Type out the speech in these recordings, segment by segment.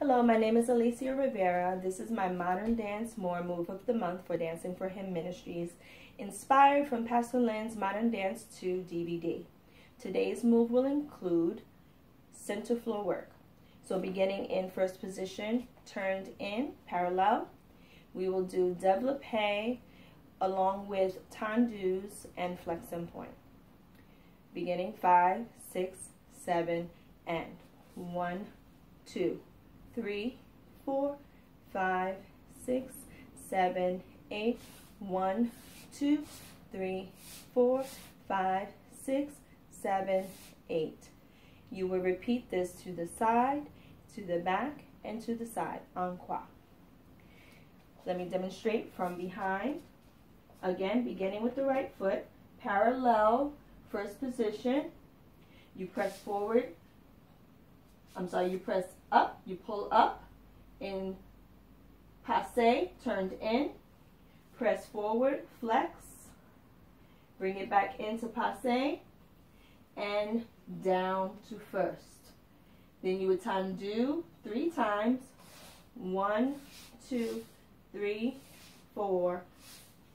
Hello, my name is Alicia Rivera. This is my Modern Dance More Move of the Month for Dancing for Him Ministries, inspired from Pastor Lynn's Modern Dance 2 DVD. Today's move will include center floor work. So beginning in first position, turned in, parallel. We will do développé along with tendus and flex and point. Beginning five, six, seven, and one, two, three, four, five, six, seven, eight, one, two, three, four, five, six, seven, eight. You will repeat this to the side, to the back, and to the side. En croix. Let me demonstrate from behind. Again, beginning with the right foot, parallel, first position. You press forward. I'm sorry, you press up, you pull up in passe, turned in, press forward, flex, bring it back into passe, and down to first. Then you would tendu three times. One, two, three, four,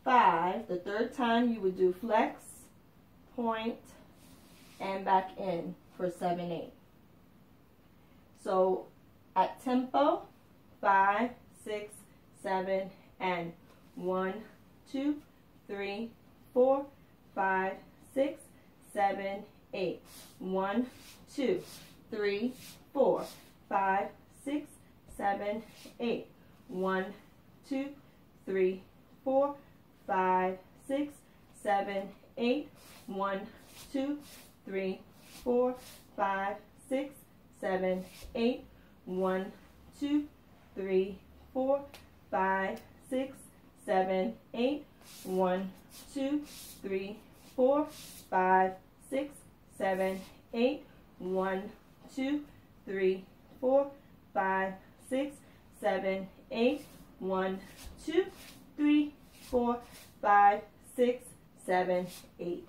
five. The third time you would do flex, point, and back in for seven, eight. So at tempo, five, six, seven, and one, two, three, four, five, six, seven, eight. One, two, three, four, five, six, seven, eight. One, two, three, four, five, six, seven, eight. One, two, three, four, five, seven, eight. One, two, three, four, five, six, seven, eight. One, two, three, four, five, six, seven, eight. One, two, three, four, five, six, seven, eight. One, two, three, four, five, six, seven, eight.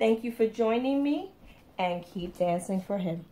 Thank you for joining me and keep dancing for him.